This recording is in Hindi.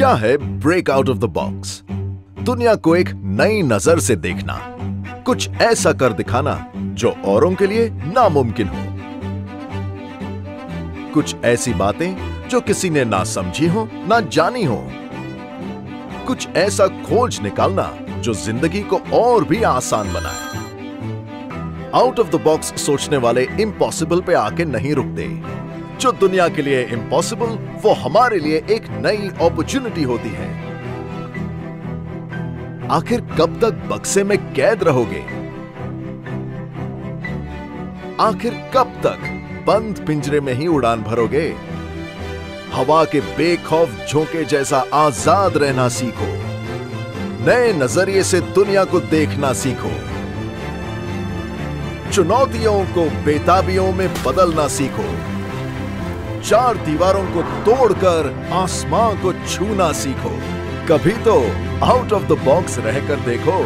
क्या है break out of the box दुनिया को एक नई नज़र से देखना। कुछ ऐसा कर दिखाना जो औरों के लिए नामुमकिन हो। कुछ ऐसी बातें जो किसी ने ना समझी हो, ना जानी हो। कुछ ऐसा खोज निकालना जो ज़िंदगी को और भी आसान बनाए। आउट ऑफ़ द बॉक्स सोचने वाले इम्पॉसिबल पे आके नहीं रुकते। जो दुनिया के लिए इम्पॉसिबल वो हमारे लिए एक नई अपॉर्चुनिटी होती है। आखिर कब तक बक्से में कैद रहोगे? आखिर कब तक बंद पिंजरे में ही उड़ान भरोगे? हवा के बेखौफ झोंके जैसा आज़ाद रहना सीखो। नए नज़रिए से दुनिया को देखना सीखो। चुनौतियों को बेताबियों में बदलना सीखो। चार दीवारों को तोड़कर आसमां को छूना सीखो। कभी तो आउट ऑफ़ द बॉक्स रहकर देखो।